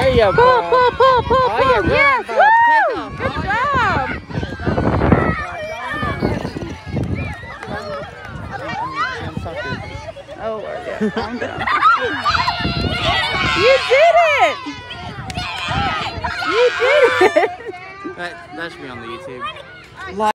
There you go. Pull, pull, pull, pull, oh, pull. right, Yes, woo! Good, off. Good job. Oh, Lord, yeah, calm down. You did it! You did it! That, that should be on the YouTube.